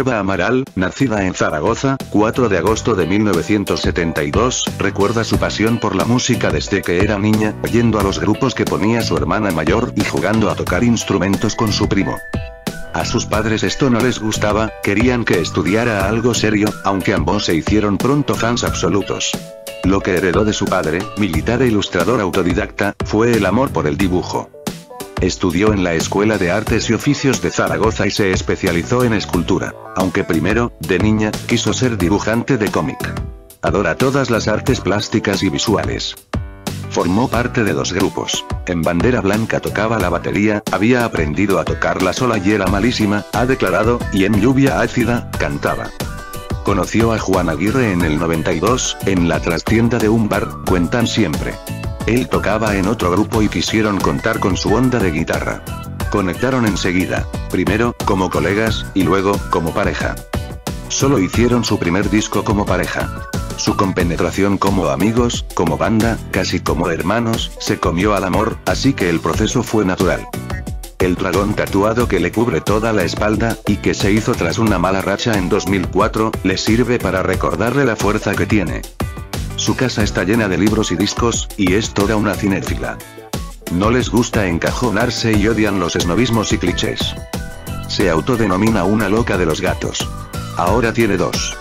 Eva Amaral, nacida en Zaragoza, 4 de agosto de 1972, recuerda su pasión por la música desde que era niña, yendo a los grupos que ponía su hermana mayor y jugando a tocar instrumentos con su primo. A sus padres esto no les gustaba, querían que estudiara algo serio, aunque ambos se hicieron pronto fans absolutos. Lo que heredó de su padre, militar e ilustrador autodidacta, fue el amor por el dibujo. Estudió en la Escuela de Artes y Oficios de Zaragoza y se especializó en escultura, aunque primero, de niña, quiso ser dibujante de cómic. Adora todas las artes plásticas y visuales. Formó parte de dos grupos. En Bandera Blanca tocaba la batería, había aprendido a tocarla sola y era malísima, ha declarado, y en Lluvia Ácida, cantaba. Conoció a Juan Aguirre en el 92, en la trastienda de un bar, cuentan siempre. Él tocaba en otro grupo y quisieron contar con su onda de guitarra. Conectaron enseguida, primero, como colegas, y luego, como pareja. Solo hicieron su primer disco como pareja. Su compenetración como amigos, como banda, casi como hermanos, se comió al amor, así que el proceso fue natural. El dragón tatuado que le cubre toda la espalda, y que se hizo tras una mala racha en 2004, le sirve para recordarle la fuerza que tiene. Su casa está llena de libros y discos, y es toda una cinéfila. No les gusta encajonarse y odian los esnovismos y clichés. Se autodenomina una loca de los gatos. Ahora tiene dos.